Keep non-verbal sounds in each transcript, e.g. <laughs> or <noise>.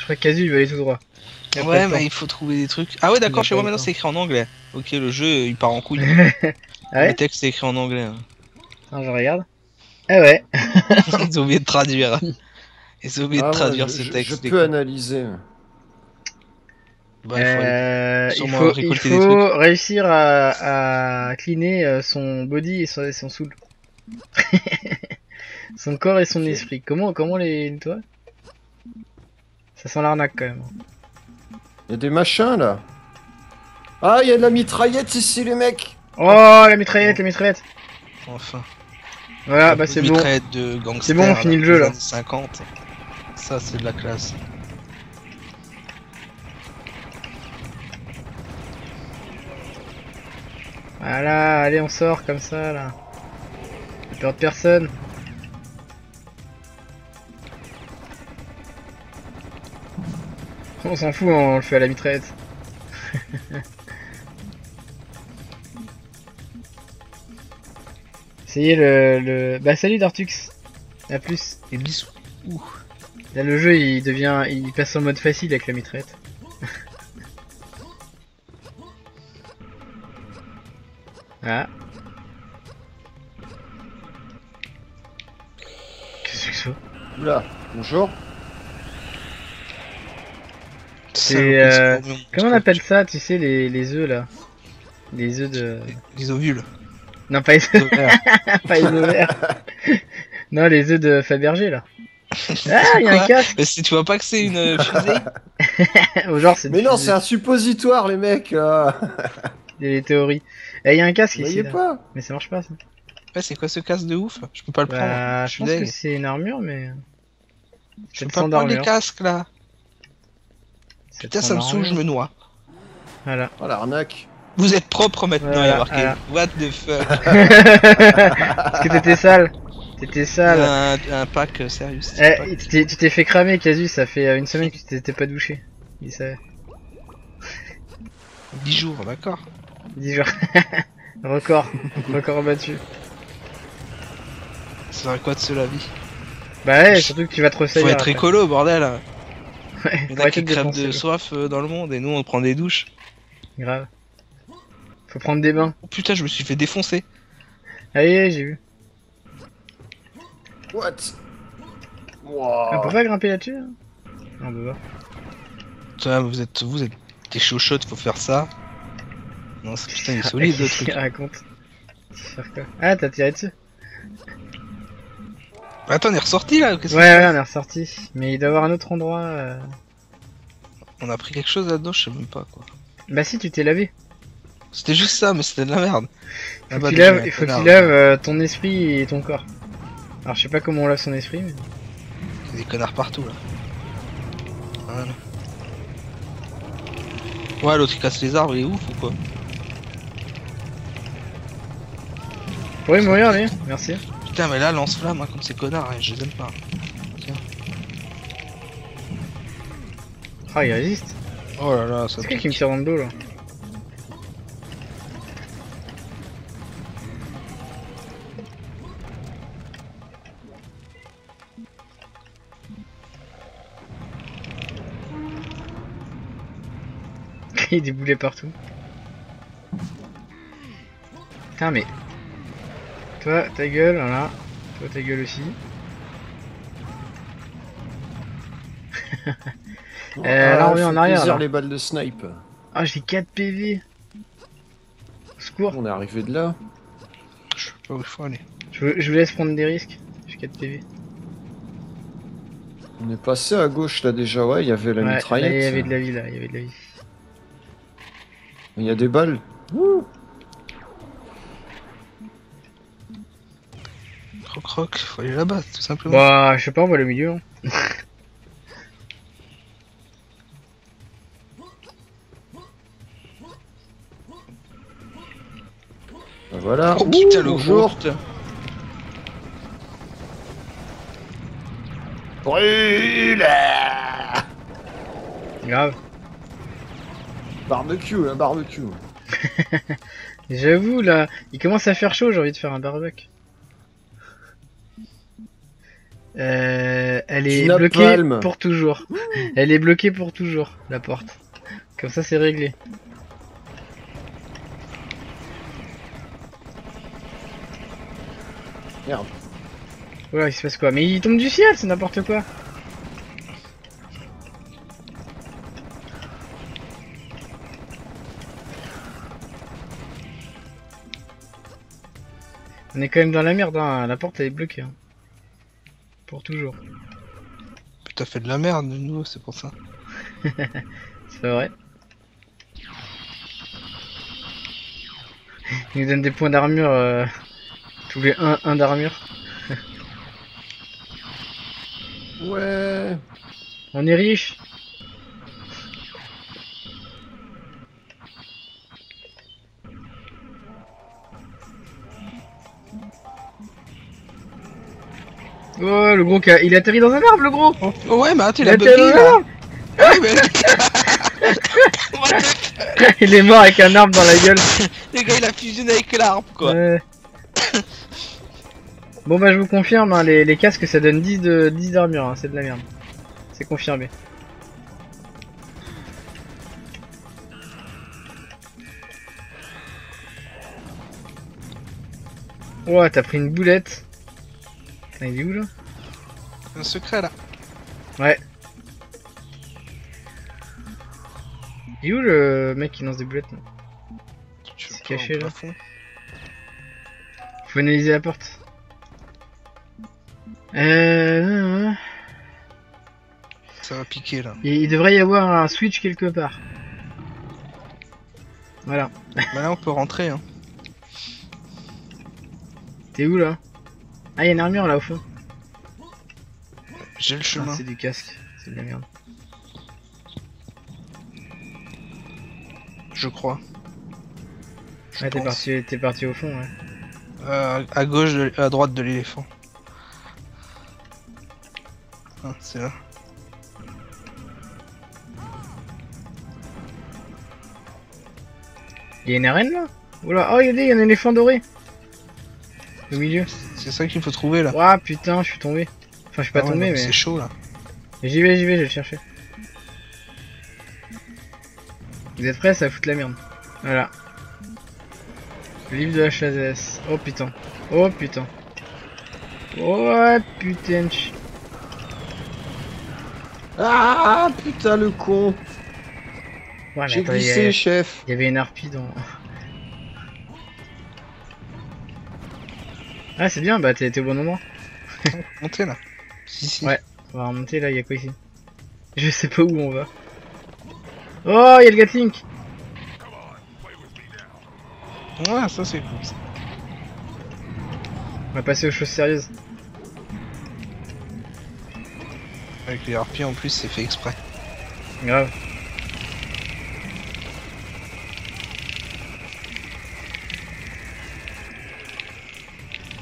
Je crois que Casu il va aller tout droit. Ouais, mais il faut trouver des trucs. Ah ouais, d'accord, chez moi maintenant c'est écrit en anglais. Ok, le jeu il part en couille. <laughs> ah ouais le texte est écrit en anglais. hein. Attends, je regarde. Ah ouais. <laughs> Ils ont oublié de traduire. Ils ont oublié Ah, de moi, traduire ce je- texte. je peux analyser. Bah, il faut aller- Euh, il faut, il faut réussir à, à cleaner euh, son body et son, et son soul. <laughs> son corps et son esprit. Comment, comment les nettoie Ça sent l'arnaque quand même. Il y a des machins là. Ah, il y a de la mitraillette ici, les mecs. Oh la mitraillette, la mitraillette Enfin. Voilà, bah c'est bon. mitraillette de gangster, C'est bon, on finit le jeu, là. années 50. Ça, c'est de la classe. Voilà, allez on sort comme ça là. J'ai peur de personne. <laughs> On s'en fout, on le fait à la mitraillette. <laughs> Essayez le, le... Bah salut Dartux A plus Et bisous. Ouh. Là le jeu il devient... il passe en mode facile avec la mitraillette. <laughs> ah. Qu'est-ce que c'est Oula, bonjour. C'est, euh, Comment on appelle ça, tu sais, les, les œufs là? Les œufs de... Les ovules. Non, pas les œufs, <laughs> pas les œufs verts. <laughs> non, les œufs de Fabergé là. <laughs> Ah, il y a un casque Mais si tu vois pas que c'est une euh, fusée Au genre, c'est Mais non, c'est un suppositoire, les mecs. là. des théories. Et il y a un casque ici là. pas Mais ça marche pas ça. Ouais, c'est quoi ce casque de ouf? Je peux pas le prendre. Bah, je je suis pense que c'est une armure, mais. Je peux pas prendre les casques là. Putain, ça me saoule, je me noie. Voilà. Oh l'arnaque. Vous êtes propre maintenant, il y Voilà, a marqué. voilà. What the fuck? <laughs> Parce que t'étais sale. T'étais sale. un, un pack euh, sérieux. Eh, tu t'es- fait cramer, Casus, ça fait euh, une semaine que tu t'étais pas douché. Il savait. 10 jours, d'accord. 10 jours. <laughs> Record. Record battu. Ça serait quoi de se la vie Bah ouais, surtout que tu vas te Faut ressaillir. être après. écolo, bordel. Ouais, Il y en a qui de crèvent de soif euh, dans le monde et nous on prend des douches. Grave. Faut prendre des bains. Oh putain, je me suis fait défoncer. Allez, j'ai vu. What? Ah, On peut Wow. pas grimper là-dessus hein Non, on peut pas. Putain, vous êtes, vous êtes des chochottes, faut faire ça. Non, c'est- putain, il est solide le <laughs> truc. raconte. Faire quoi? Ah, t'as tiré dessus Attends, on est ressorti là qu'est-ce Ouais, ouais, on est ressorti. Mais il doit y avoir un autre endroit. euh. On a pris quelque chose là-dedans, je sais même pas quoi. Bah si, tu t'es lavé. C'était juste ça, mais c'était de la merde. Faut bah, que tu déjà, laves, il faut que connard. tu laves euh, ton esprit et ton corps. Alors je sais pas comment on lave son esprit, mais... Il y a des connards partout là. Voilà. Ouais, l'autre il casse les arbres, il est ouf ou quoi? Vous pourriez mourir, lui Merci. Putain, mais là, lance-flamme, hein, comme ces connards, hein, je les aime pas. Ah, il résiste. Oh là là, ça C'est qui qui me tire dans le dos, là <laughs> Il y a des boulets partout. Putain, mais... Toi, ta gueule, voilà. Toi, ta gueule aussi. <laughs> Euh, là, on revient en fait arrière, là. les balles de snipe. Ah, j'ai 4 PV. Au secours. On est arrivé de là. Je sais pas où il faut aller. Je vous, je vous laisse prendre des risques. J'ai 4 PV. On est passé à gauche là déjà, ouais, il y avait la Ouais, mitraillette. il y avait de la vie, là. Il y avait de la vie. Il y a des balles. Ouh. Croc faut aller là-bas, tout simplement. Bah, je sais pas, on voit le milieu. hein. <laughs> Voilà. oh putain, le putain. Brûle Grave. Barbecue, là, barbecue. <laughs> J'avoue, là, il commence à faire chaud, j'ai envie de faire un barbecue. Euh, elle est bloquée pour toujours. Elle est bloquée pour toujours, la porte. Comme ça, c'est réglé. Merde. Voilà, il se passe quoi? Mais il tombe du ciel, c'est n'importe quoi. On est quand même dans la merde, hein. la porte elle est bloquée. hein. Pour toujours. Putain, fait de la merde, de nouveau, c'est pour ça. <laughs> C'est vrai. Il nous donne des points d'armure euh, tous les 1 un, d'armure. Ouais. On est riche. Oh le gros il atterrit dans un arbre le gros Oh, ouais, mais attends, <laughs> il Il a bugué là Ouais, mais- est mort avec un arbre dans la gueule Le gars, il a fusionné avec l'arbre, quoi. Bon bah je vous confirme, hein, les, les casques ça donne 10 de 10 d'armure, hein, c'est de la merde. C'est confirmé. Ouais, t'as pris une boulette. Putain, il est où là? Un secret là. Il est où le mec qui lance des boulettes là? C'est caché, là. Faut analyser la porte. Euh... Ça va piquer là. Il, il devrait y avoir un switch quelque part. Voilà. Bah là, on peut rentrer, hein. T'es où là? Ah, il y a une armure là au fond. J'ai le Ah, chemin. c'est du casque. C'est de la merde. je crois. Je Ouais, t'es parti, parti au fond, ouais. Euh, à gauche, de- à droite de l'éléphant. Ah, c'est là. Il y a une arène là? Oula, oh, regardez, il y a un éléphant doré. Au milieu. C'est ça qu'il faut trouver là. Ouah, putain, je suis tombé. Enfin, je suis pas Ah ouais, tombé, non, mais. C'est chaud là. J'y vais, j'y vais, je vais le chercher. Vous êtes prêts? Ça va foutre la merde. Voilà. Le livre de la chasse. Oh putain. Oh putain. Oh putain. Ah putain le con. Ouais, J'ai y, glissé, a- chef. il y avait une harpie dans. Ah, c'est bien, bah t'es au bon endroit. <laughs> Montez là. Ouais. On va remonter là, il y a quoi ici? Je sais pas où on va. Oh, il y a le Gatling Ouais, ça c'est cool. ça. On va passer aux choses sérieuses. Avec les harpies en plus, c'est fait exprès. Grave.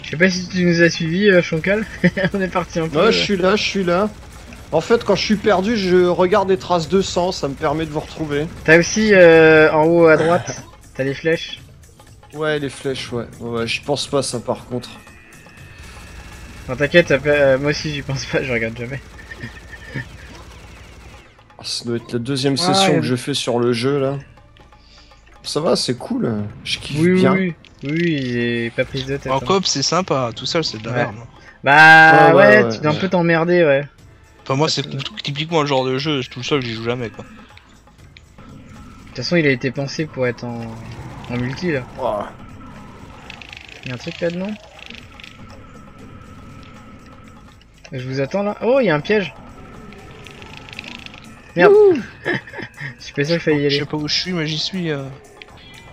Je sais pas si tu nous as suivis, euh. <laughs> On est parti un peu. Ouais, je suis là, je suis là. En fait, quand je suis perdu, je regarde des traces de sang, ça me permet de vous retrouver. T'as aussi euh, en haut à droite, <laughs> t'as les flèches. Ouais, les flèches, ouais. Ouais, j'y pense pas ça par contre. Non, t'inquiète, euh, moi aussi j'y pense pas, je regarde jamais. Ah, Ça doit être la deuxième session que je fais sur le jeu là. Ça va, c'est cool. Je kiffe oui, bien. oui. Oui, j'ai pas prise de tête. En hein. coop, c'est sympa. Tout seul, c'est de la Ouais. merde. Bah Ouais, ouais, ouais, ouais, tu dois un peu t'emmerder, ouais. Enfin, moi, c'est typiquement le genre de jeu. Tout seul, j'y joue jamais quoi. De toute façon, il a été pensé pour être en, en multi là. Oh. Y'a un truc là-dedans Je vous attends là. Oh, il y a un piège. Merde. <laughs> Je suis pas sûr qu'il fallait y Je aller. sais pas où je suis, mais j'y suis. euh.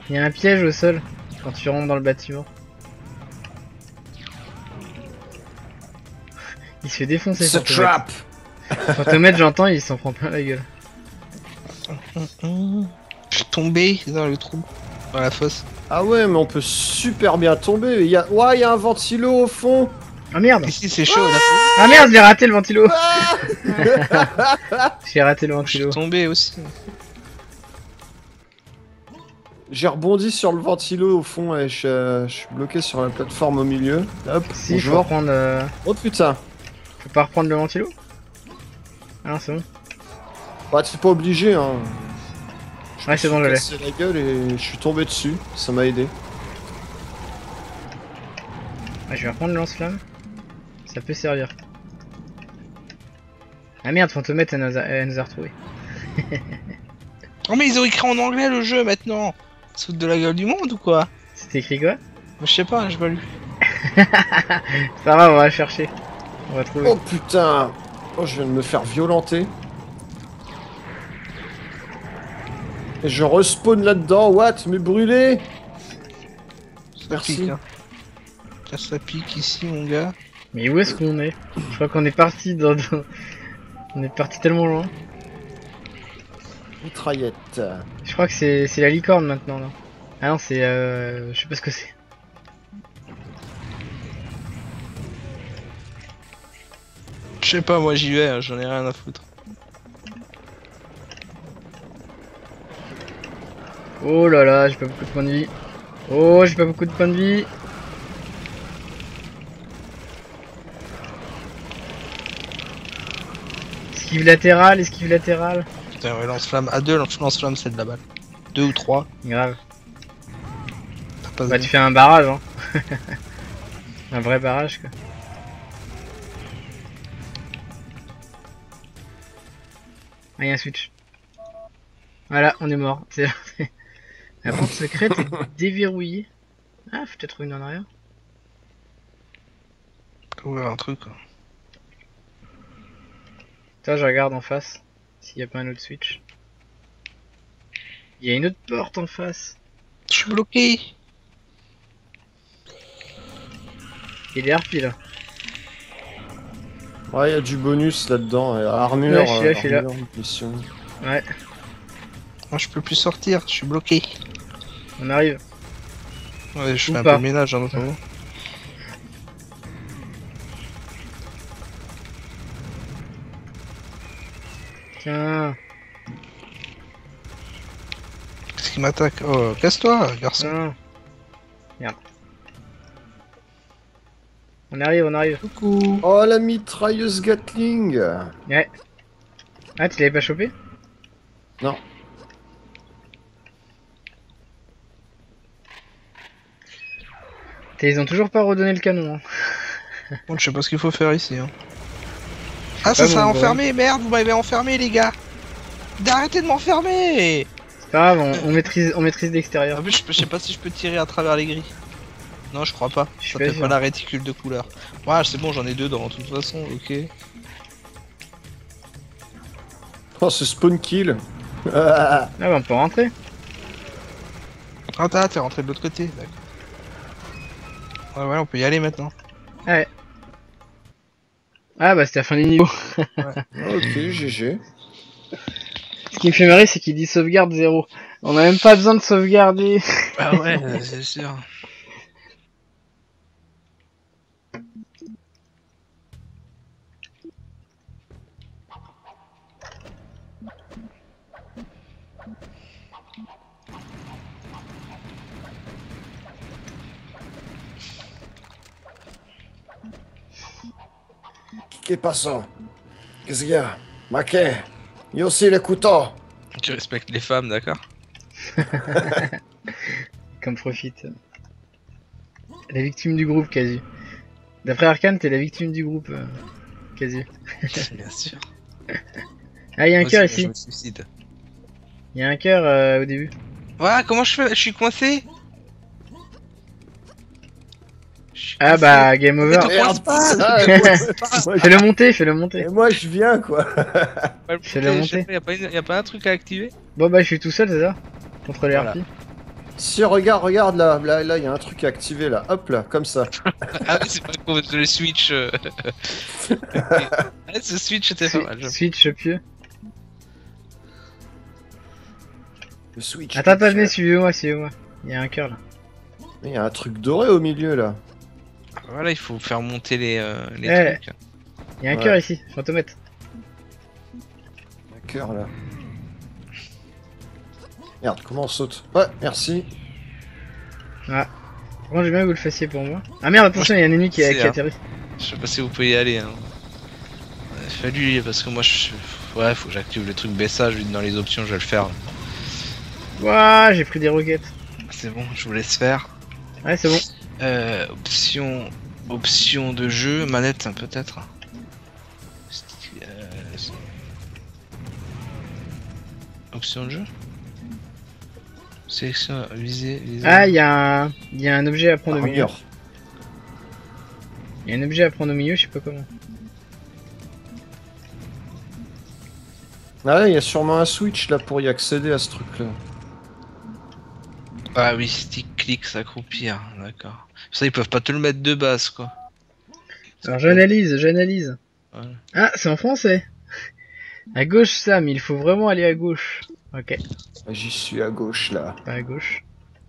Il y a un piège au sol quand tu rentres dans le bâtiment. Il se fait défoncer. Fantomètre. trap Fantomètre, j'entends, il s'en prend plein la gueule. Je suis tombé dans le trou. Dans la fosse. Ah ouais, mais on peut super bien tomber. Il y a... Ouais, il y a un ventilo au fond Ah merde Ici, c'est chaud là. Ah merde, j'ai raté le ventilo Ah <laughs> J'ai raté le Je suis ventilo. tombé aussi. J'ai rebondi sur le ventilo au fond et je, je suis bloqué sur la plateforme au milieu. Hop, Si, faut bonjour. prendre, euh, Oh putain Faut pas reprendre le ventilo Ah non, c'est bon. Bah, t'es pas obligé, hein. Je Ouais, c'est bon, je l'ai. la gueule et je suis tombé dessus. Ça m'a aidé. Ah, je vais reprendre le lance-flamme. Ça peut servir. Ah merde, Fantomette, elle nous a, elle nous a retrouvés. <laughs> Oh mais ils ont écrit en anglais le jeu maintenant Foutent de la gueule du monde ou quoi C'était écrit quoi Je sais pas, j'ai pas lu. <laughs> Pas grave, on va le chercher. On va trouver. Oh putain Oh, je viens de me faire violenter. Et je respawn là-dedans, what? Mais brûlé Ça Merci. pique, hein. Ça, ça pique ici mon gars. Mais où est-ce qu'on est? Je crois qu'on est parti dans- On est parti tellement loin. Mitraillette. Je crois que c'est la licorne maintenant, là. Ah non, c'est... Euh... Je sais pas ce que c'est. Je sais pas, moi j'y vais, hein, j'en ai rien à foutre. Oh là là, j'ai pas beaucoup de points de vie. Oh, j'ai pas beaucoup de points de vie. Esquive latérale, esquive latérale. Ouais, lance-flamme. À deux, lance- lance-flamme, c'est de la balle. Deux ou trois. Grave. Bah bien. tu fais un barrage, hein. <laughs> un vrai barrage, quoi. Ah, y a un switch. Voilà, on est mort. C'est <laughs> La porte secrète est <laughs> déverrouillée. Ah, faut peut-être une en arrière. ouvrir un truc. Toi, je regarde en face. S'il y a pas un autre switch. Il y a une autre porte en face. Je suis bloqué. Il est harpi là. Ouais, il y a du bonus là-dedans. euh, Armure. Ouais, je suis là, euh, je suis là. armure, mission. Ouais, Moi, je peux plus sortir, je suis bloqué. on arrive. Ouais, je Ou fais un peu de ménage en attendant. Qui m'attaque Oh, casse-toi, garçon. Merde. On arrive, on arrive. Coucou. Oh, la mitrailleuse Gatling Ah, tu l'avais pas chopé? Non. Ils ont toujours pas redonné le canon. Hein. Bon, je sais pas ce qu'il faut faire ici. Hein. Ah, ça mon enfermé, merde, vous m'avez enfermé, les gars. Arrêtez de m'enfermer grave, on, on maîtrise, on maîtrise En l'extérieur. plus, je, sais pas si je peux tirer à travers les grilles. Non, je crois pas. Je suis Ça pas fait sûr. pas la réticule de couleur. Ouais, c'est bon, j'en ai deux dans de toute façon, ok. Oh, ce spawn kill Ah, <laughs> Ah bah on peut rentrer. Ah, t'as, t'es rentré de l'autre côté, d'accord. Ouais, ouais, on peut y aller maintenant. Ah bah c'était la fin du niveau. <laughs> Ok, GG. Ce qui me fait marrer c'est qu'il dit sauvegarde 0. On a même pas besoin de sauvegarder. <laughs> Ah ouais, c'est sûr. Qu'est passant Qu'est-ce qu'il y a? Maquet? Il y a aussi les couteaux Tu respectes les femmes, d'accord <laughs> Comme profite. La victime du groupe quasi. D'après Arkane t'es la victime du groupe euh, quasi. <laughs> Bien sûr. Ah y'a un Moi cœur aussi, ici. Je me suicide. Y'a un cœur euh, au début. Ouais, comment je fais? Je suis coincé? Ah bah game over. Ah, Fais-le monter, fais-le monter. Et moi je viens quoi Ouais, <laughs> fais la je montée. sais pas, y a pas une- y a pas un truc à activer? Bon bah je suis tout seul c'est ça? Contre les Voilà. harpies. Si regarde, regarde là, là, là, il y a un truc à activer là, hop là, comme ça. <laughs> Ah oui, c'est pas con, le switch. euh. <laughs> Ah, ce switch était pas mal. Switch pieux. Le switch. Attends, attends, venez, suivez-moi, suivez-moi. Y a un cœur là. Il y a un truc doré au milieu là. Voilà, il faut faire monter les, euh, les Ouais. trucs. Il y a un Ouais. cœur ici, fantomètre. Un cœur là. Merde, comment on saute Ouais, merci. Par contre, j'ai bien que vous le fassiez pour moi. Ah merde, attention, il y a un ennemi qui a, c'est, qui a hein. atterri. Je sais pas si vous pouvez y aller. Hein. fallu parce que moi je. Ouais, faut que j'active le truc baissage dans les options, je vais le faire. Ouah, j'ai pris des roquettes. C'est bon, je vous laisse faire. Ouais, c'est bon. Euh, option, option de jeu, manette peut-être. Euh, option de jeu. Sélection, viser, viser. Ah, il y, a un... il y a un objet à prendre au milieu. Il y a un objet à prendre au milieu, je sais pas comment. Ah, il y a sûrement un switch là pour y accéder à ce truc là. Ah oui, stick, s'accroupir, d'accord. Ça, ils peuvent pas te le mettre de base quoi. Alors j'analyse, j'analyse. Voilà. Ah, c'est en français. À gauche, Sam, il faut vraiment aller à gauche. Ok, Ah, J'y suis à gauche là. pas à gauche.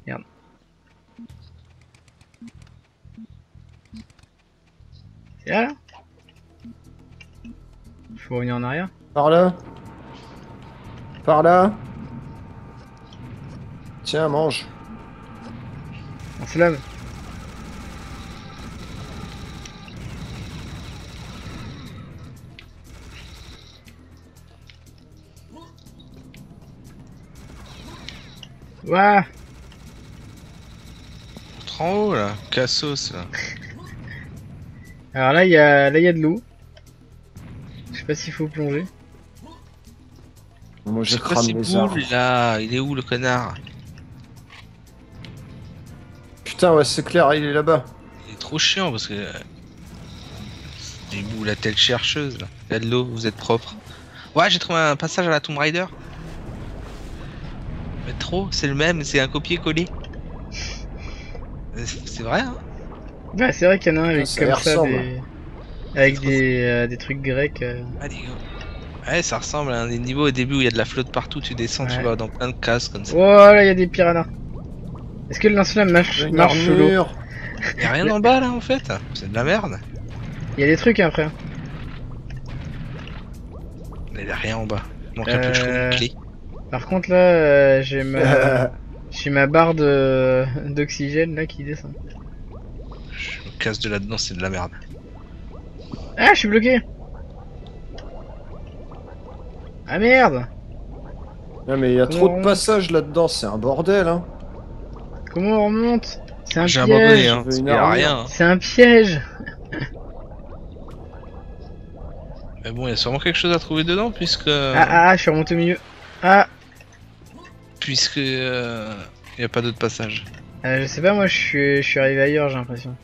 Merde. C'est là, là Faut revenir en arrière. Par là Par là Tiens, mange. En slam. Ouah Montre en haut là, Cassos là. Alors là, il y a, là, il y a de l'eau. Je sais pas s'il faut plonger. Moi cramé ces les boules là Il est où le connard? Putain, ouais, c'est clair, il est là-bas. Il est trop chiant parce que. Des boules à telle chercheuse là. Il y a de l'eau, vous êtes propre. Ouais, j'ai trouvé un passage à la Tomb Raider. Mais trop, c'est le même, c'est un copier-coller. Euh, C'est vrai, hein Bah, c'est vrai qu'il y en a un avec Ça comme ça ressemble. des... Avec des, euh, des trucs grecs. euh. Allez, go. Ouais, ça ressemble à un des niveaux au début où il y a de la flotte partout, tu descends, tu vas dans plein de cases comme ça. Oh là, il y a des piranhas. Est-ce que le lance-flamme marche, marche sous l'eau. Y'a rien en bas là en fait C'est de la merde. Il y a des trucs hein, après. Il y a rien en bas. Il manque un peu trouve Euh, une clé. Par contre, là, euh, j'ai ma... <laughs> j'ai ma barre de- d'oxygène là qui descend. Je me casse de là-dedans, c'est de la merde. Ah, je suis bloqué Ah merde Non mais il y a trop de passages là-dedans, c'est un bordel hein. Comment on remonte C'est un J'ai abandonné, piège hein. je veux une Il y a armure. rien. C'est un piège Mais bon, il y a sûrement quelque chose à trouver dedans puisque. Ah ah, ah, je suis remonté au milieu. Ah, Puisque. euh, Il y a pas d'autre passage. euh, je sais pas, moi je suis, je suis arrivé ailleurs, j'ai l'impression.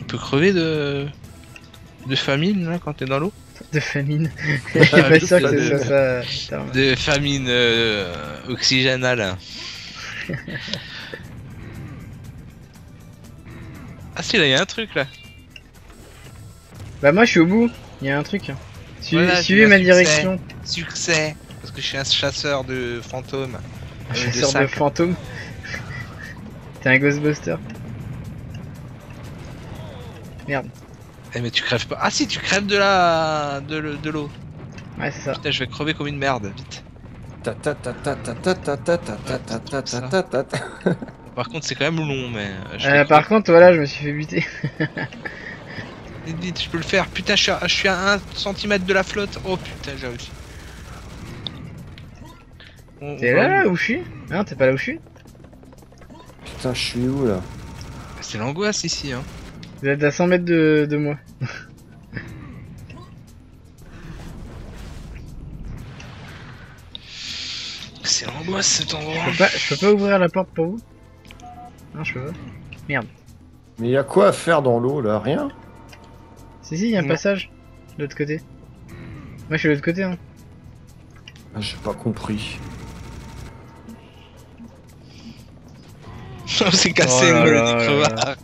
On peut crever de. de famine là quand t'es dans l'eau De famine. <laughs> Je suis pas sûr que ce soit ça. Putain. De famine euh, oxygénale. Ah si, là il y a un truc là. Bah moi je suis au bout, il y a un truc. Suivez, Voilà, suivez ma succès. direction. Succès Parce que je suis un chasseur de fantômes. Un Euh, chasseur de fantômes. T'es un Ghostbuster. Merde. Eh mais tu crèves pas. Ah si, tu crèves de la. de le- de l'eau. Ouais, c'est ça. Putain, je vais crever comme une merde, vite. Par contre, c'est quand même long, mais. par contre, voilà, je me suis fait buter. Vite, je peux le faire. Putain, je suis à, je suis à 1 cm de la flotte. Oh putain, j'ai réussi. T'es là, là où je suis Non, t'es pas là où je suis Putain, je suis où là C'est l'angoisse ici, hein. Vous êtes à 100 mètres de, de moi. C'est l'angoisse cet endroit. Je peux, pas, je peux pas ouvrir la porte pour vous Non, je peux pas. Mais il y a quoi à faire dans l'eau là? Rien? Si, si, il y a un Non. passage. De l'autre côté. Moi, je suis de l'autre côté, hein. Ah, J'ai pas compris. <laughs> c'est cassé, Oh là là crevard.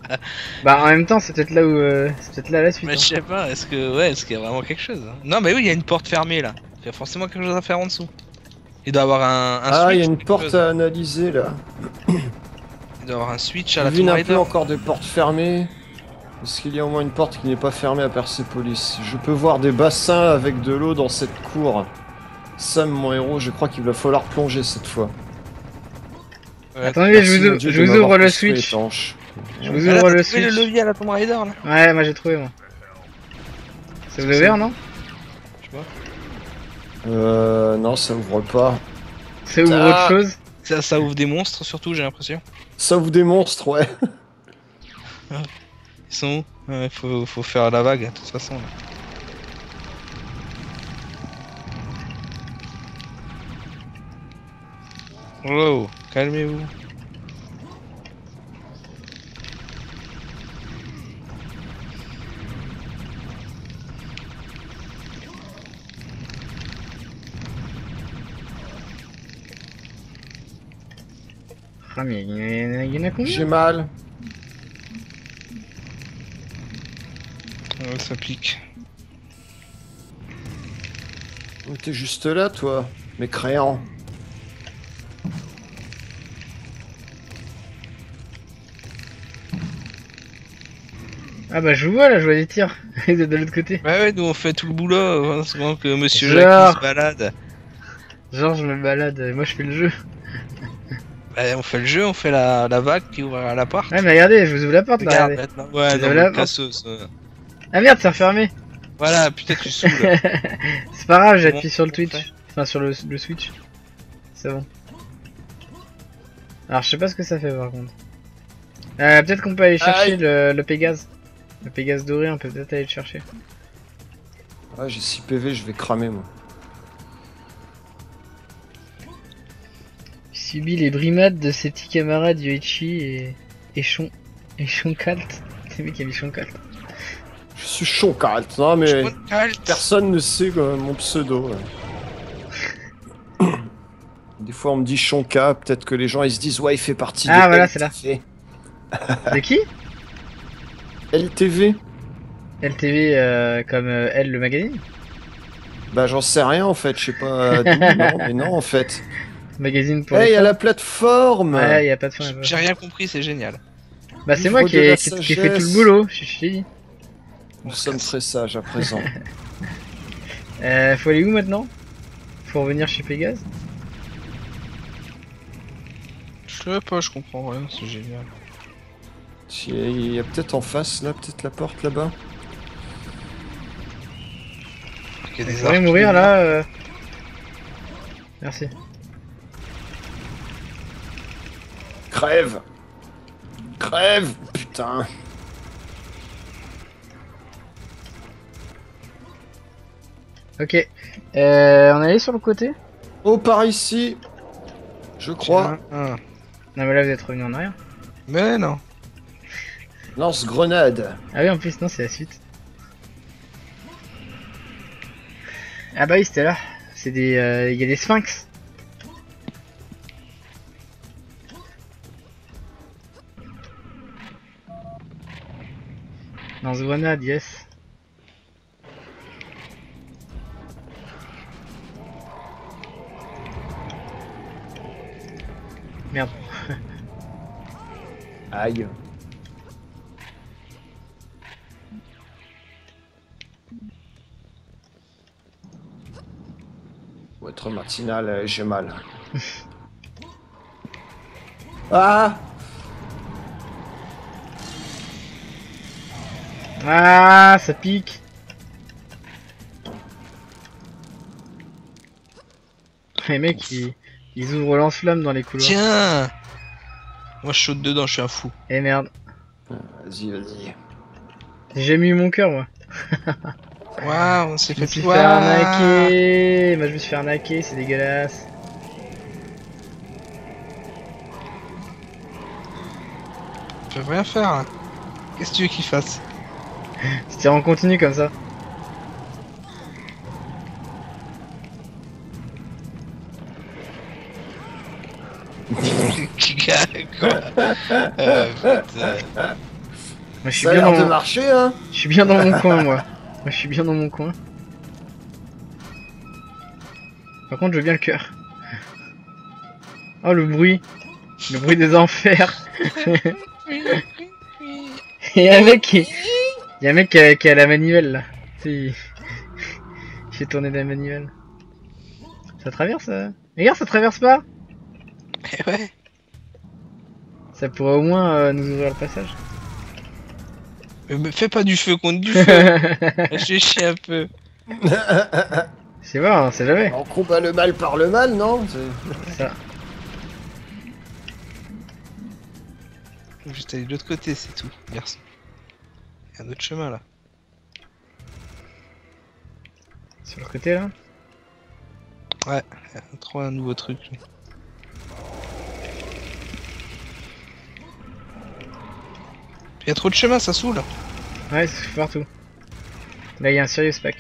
Bah, en même temps, c'est peut-être là où. euh, c'est peut-être là la suite. Mais je hein. sais pas, est-ce que. Ouais, est-ce qu'il y a vraiment quelque chose? Hein Non, mais oui, il y a une porte fermée là. Il y a forcément quelque chose à faire en dessous. Il doit avoir un. un Ah, il y a une porte chose. à analyser là. Il doit avoir un switch à la Tomb Raider. encore des portes fermées. Est-ce qu'il y a au moins une porte qui n'est pas fermée à Persepolis Je peux voir des bassins avec de l'eau dans cette cour. Sam, mon héros, je crois qu'il va falloir plonger cette fois. Ouais. Attendez, Merci, je vous, je ouvre le switch. étanche. Je vous ouvre le trouvé switch. le levier à la Tomb Raider là. Ouais, moi j'ai trouvé, moi. C'est Ça vous ouvert, non? Euh, non, ça ouvre pas. Ça ouvre Ah. autre chose ça, ça ouvre des monstres surtout, j'ai l'impression. Ça ouvre des monstres, ouais. <laughs> Ils sont où Ouais, faut, faut faire la vague, de toute façon. là. Wow, calmez-vous. Ah, mais il y, en a- il y en a combien J'ai mal. Ouais, ça pique. Oh, T'es juste là, toi. Mais créant. Ah bah je vous vois là, je vois des tirs. <laughs> Êtes de l'autre côté. Ouais, ouais, nous on fait tout le boulot, hein, souvent que Monsieur Genre. Jacques se balade. Genre je me balade, et moi je fais le jeu. Ouais, on fait le jeu, on fait la, la vague qui ouvre à la porte. Ouais mais regardez, je vous ouvre la porte là. Regarde regardez. Ouais, non, la casseuse. ouais. Ah merde, c'est refermé. Voilà, putain, tu saoules. <laughs> C'est pas grave, j'appuie Bon, sur le fait. Twitch. Enfin sur le, le Switch. C'est bon. Alors je sais pas ce que ça fait par contre. Euh, peut-être qu'on peut aller chercher Aïe. le, le Pégase. Le Pégase doré, on peut peut-être aller le chercher. Ah, j'ai 6 PV, je vais cramer, moi. Subit les brimades de ses petits camarades Yoichi et... et Shon... et Shonkalt. C'est <laughs> mec qui a mis Shonkalt. Je suis Carlt. Non, mais personne ne sait euh, mon pseudo. ouais. <coughs> Des fois, on me dit Shonka. Peut-être que les gens ils se disent, ouais, il fait partie Ah, de voilà, c'est là. De qui? <laughs> LTV LTV euh, comme euh, Elle le magazine? Bah, j'en sais rien en fait. Je sais pas non, mais non, en fait. Magazine pour Hey, les il y a la plateforme Ouais, y a y de J'ai rien compris, c'est génial. Bah c'est moi qui ai, la qui, qui ai fait tout le boulot, je dit. Nous sommes très sages à présent. <laughs> Euh, faut aller où maintenant? Faut revenir chez Pégase? Je sais pas, je comprends rien, c'est génial. Il y a peut-être en face, là, peut-être la porte là-bas. Il y a des mourir là euh... Merci. Crève Crève Putain Ok. Euh, on est allé sur le côté Oh, par ici Je crois. Ah. Non mais là vous êtes revenu en arrière. Mais non. Lance-grenade Ah oui en plus non c'est la suite. Ah bah oui c'était là. C'est des... euh, Il y a des sphinx. Lance-grenade, yes. Merde. <laughs> Aïe. Votre matinale, euh, j'ai mal. <laughs> ah Ah, ça pique. Les mecs, ils, ils ouvrent lance-flamme dans les couloirs. Tiens Moi je saute dedans, je suis un fou. Eh merde, Vas-y, vas-y. j'ai jamais eu mon cœur moi. <laughs> Waouh, on s'est Je me fait fait arnaquer. Moi je me suis fait arnaquer, c'est dégueulasse. Je peux rien faire. hein. Qu'est-ce que tu veux qu'il fasse? C'était en continu comme ça. <laughs> Quoi Euh, putain. Moi je suis Ça a bien l'air dans de mon... marcher, hein Je suis bien dans mon coin moi. Moi je suis bien dans mon coin. Par contre je veux bien le cœur. Oh le bruit. Le bruit des enfers. <laughs> <laughs> Il y a un mec qui... Il y a un mec qui a, qui a la manivelle là. Il <laughs> fait tourner la manivelle. Ça traverse Regarde ça traverse pas Eh ouais. Ça pourrait au moins euh, nous ouvrir le passage. Mais me fais pas du feu contre du feu. <laughs> Je chier un peu. <laughs> C'est voir, on sait jamais. On combat le mal par le mal, non? C'est- Ça. Juste aller de l'autre côté, c'est tout, garçon. Il y a un autre chemin là. Sur le côté là. On trouve un nouveau truc. là. Il y a trop de chemin, ça saoule. Ouais, c'est partout. Là, il y a un serious pack.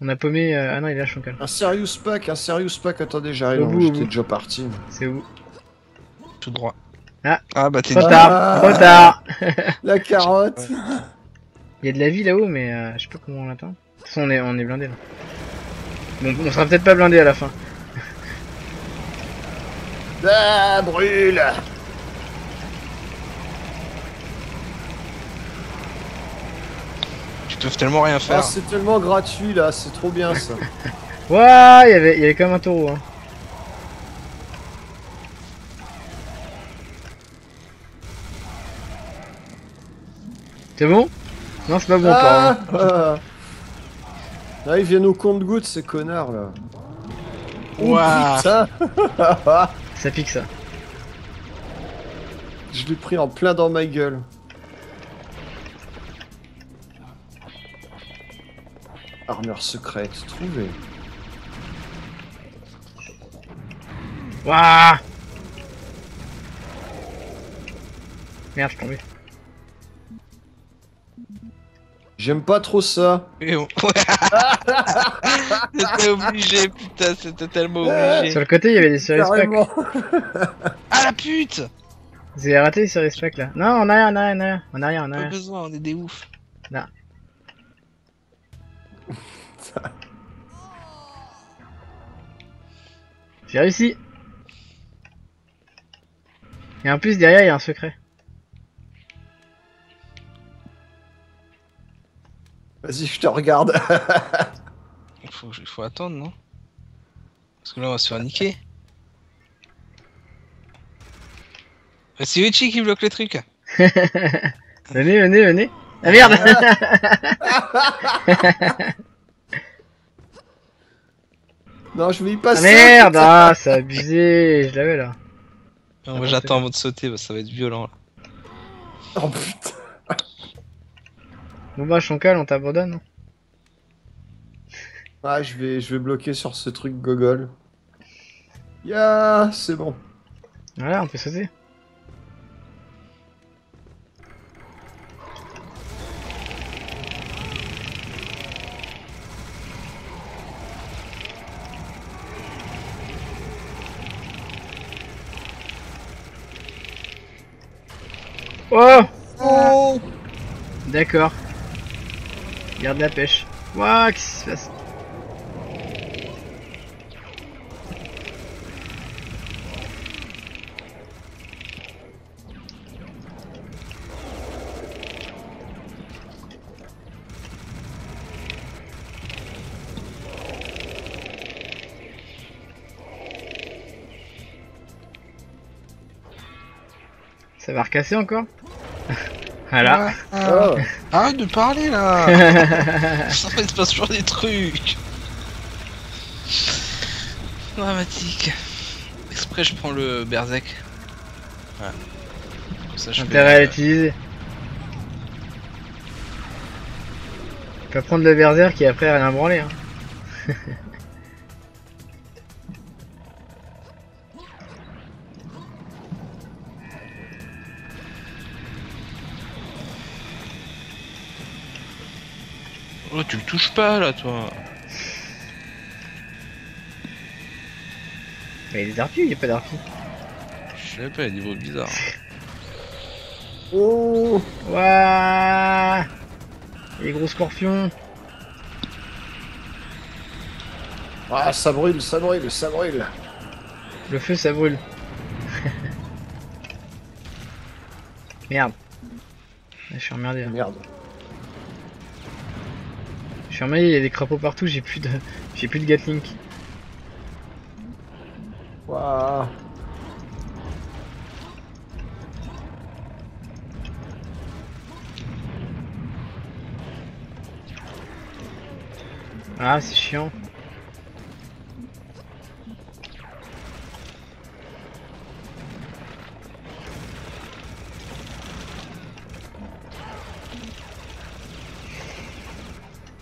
On a paumé. euh, Ah non, il est là, Shankal. Un serious pack, un serious pack, attendez, j'arrive, au j'étais déjà parti. C'est où? Tout droit. Ah. Ah bah t'es Trop tard, Ah. trop tard. <laughs> La carotte <laughs> Il y a de la vie là-haut, mais euh, je sais pas comment on l'atteint. De toute façon, on est, on est blindé là. Bon, on sera peut-être pas blindé à la fin. <laughs> Ah, brûle Tu peux tellement rien Ah, faire. c'est tellement gratuit là, c'est trop bien ça. Ouah, il y avait, il y avait quand même un taureau. Hein. C'est bon? Non, c'est pas bon, ah, apparemment. ah. Là, ils viennent au compte-gouttes, ces connards là. Oh Ouah. <laughs> Ça pique ça. Je l'ai pris en plein dans ma gueule. Armure secrète, trouvé. Ouah Merde, je suis tombé. J'aime pas trop ça. On- <laughs> c'était obligé, putain, c'était tellement Sur obligé. le côté, il y avait des. Carrément. <laughs> Ah la pute Vous avez raté les packs là. Non, en arrière, en arrière, en arrière. En arrière, en Pas arrière. besoin, on est des oufs. <laughs> J'ai réussi. Et en plus, derrière, il y a un secret. Vas-y, je te regarde. Il faut, il faut attendre, non? Parce que là, on va se faire niquer. Ah, C'est Uchi qui bloque les trucs. <laughs> Venez, venez, venez. Ah merde <laughs> non, je vais y Ah passer. merde Ah, c'est abusé Je l'avais là. Non, moi j'attends avant de sauter, parce que ça va être violent là. Oh putain. Bon bah, Shankal, on t'abandonne. hein. Ah, je vais, je vais bloquer sur ce truc gogol. Ya, c'est bon. Voilà, on peut sauter. Oh Oh D'accord. Garde la pêche. Ouah, qu'est-ce qui se passe Ça va recasser encore? <laughs> Voilà. Oh. Arrête de parler là Ça il se passe toujours des trucs Dramatique. Exprès, je prends le Berserk. Voilà. Comme ça, je Intérêt à l'utiliser. Tu peux prendre le berserk et après rien branler. Hein. <laughs> Oh, tu le touches pas là, toi Mais il y a des harpies ou il n'y a pas d'harpies Je sais pas, il y a des bruits bizarres. Oh Ouah Les gros scorpions Ah, ça brûle, ça brûle, ça brûle. Le feu ça brûle. <laughs> Merde. Je suis emmerdé. Merde. Je suis emmêlé, il y a des crapauds partout, j'ai plus de. J'ai plus de Gatling. Waouh Ah c'est chiant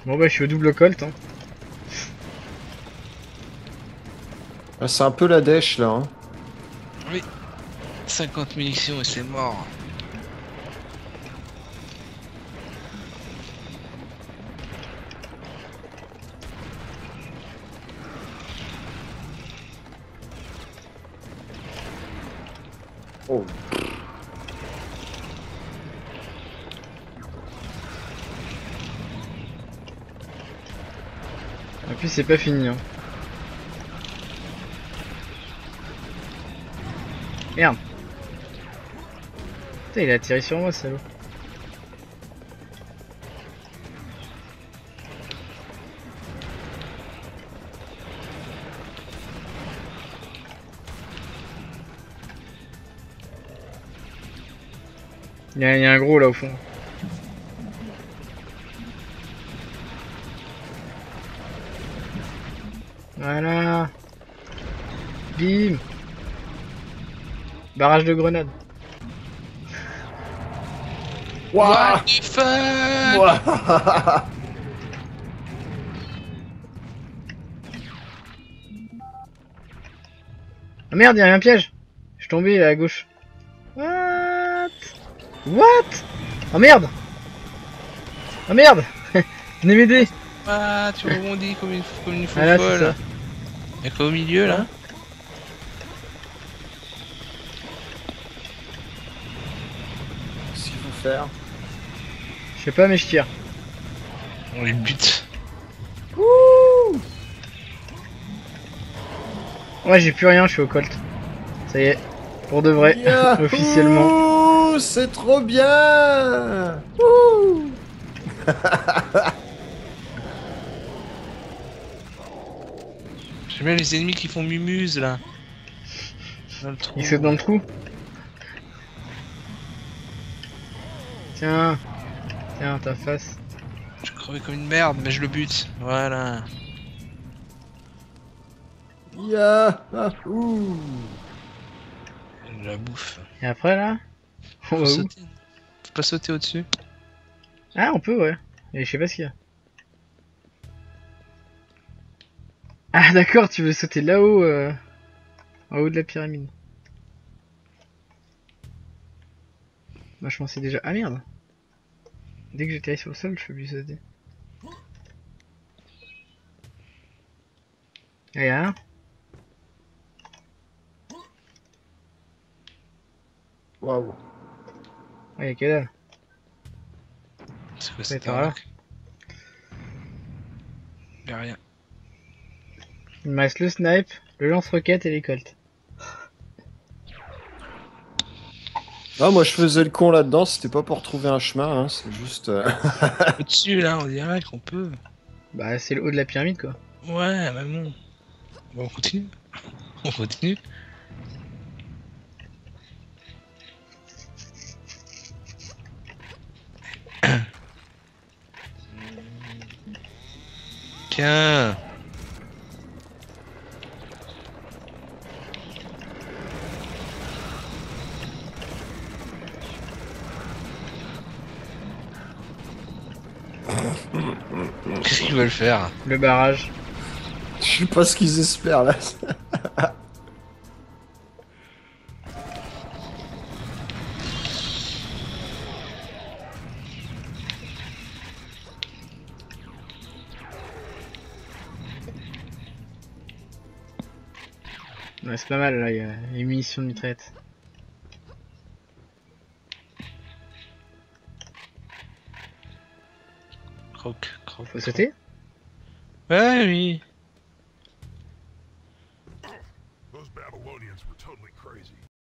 Bon bah je suis au double colt hein. Ah, c'est un peu la dèche là. Hein. 50 munitions et c'est mort. C'est pas fini hein. Merde. Il a tiré sur moi salaud. Il y a un gros là au fond. Bim. Barrage de grenades. Ouah What the fuck? Ouah Ah merde, il y a un piège. Je suis tombé à gauche. What? What? Oh merde Oh merde <laughs> Venez m'aider Ah, tu rebondis comme une, comme une Ah là, c'est folle. ça. Y'a quoi au milieu là? Faire Je sais pas, mais je tire. On les bute. Ouais, j'ai plus rien, je suis au colt. Ça y est. Pour de vrai. <laughs> Officiellement. C'est trop bien Ouh J'aime bien les ennemis qui font mumuse là. Dans le trou. Dans le trou. Tiens. Tiens, ta face. Je crevais comme une merde, mais je le bute. Voilà. Yahoo Je la bouffe. Et après là? On Faut va où? sauter. Faut pas sauter au-dessus. Ah, on peut, ouais. Et je sais pas ce qu'il y a. Ah, d'accord, tu veux sauter là-haut, euh... en haut de la pyramide. Moi, je pensais déjà. Ah merde! Dès que j'étais sur le sol, je plus sauter. Ah, y'a un? Waouh Ah, y'a que dalle. C'est quoi Ouais, cette arnaque? Y'a rien. Il me reste le snipe, le lance-roquette et les colts. Ah, moi je faisais le con là-dedans, c'était pas pour trouver un chemin, hein, c'est juste... euh, <laughs> Au-dessus là, on dirait qu'on peut. Bah, c'est le haut de la pyramide, quoi. Ouais, mais bon. Bon, on continue. On continue. <coughs> Tiens. Qu'ils veulent faire Le barrage. Je sais pas ce qu'ils espèrent là. <laughs> Ouais, c'est pas mal, là, il y a les munitions de mitraillette. Croc, croc. Faut sauter? Ouais, oui.